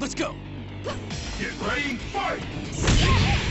Let's go. Get ready, fight!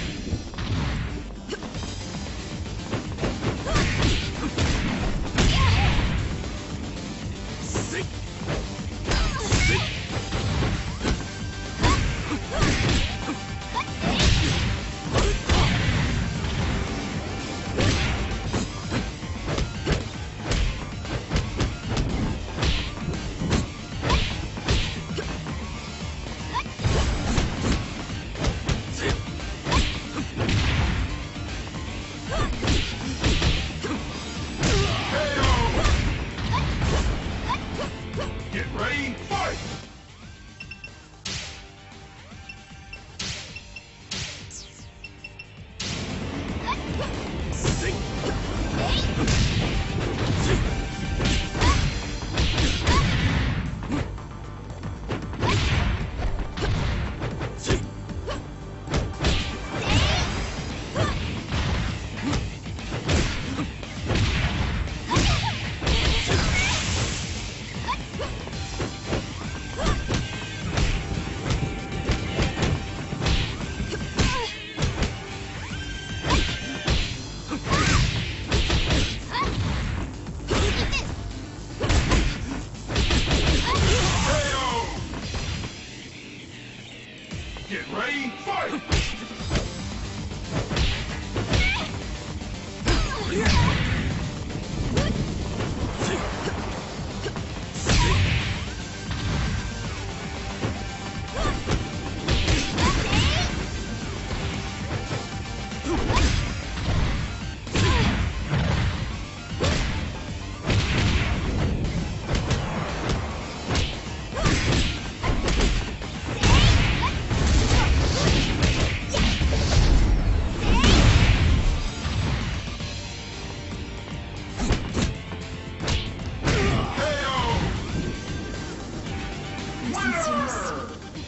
Get ready, fight!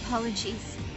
Apologies.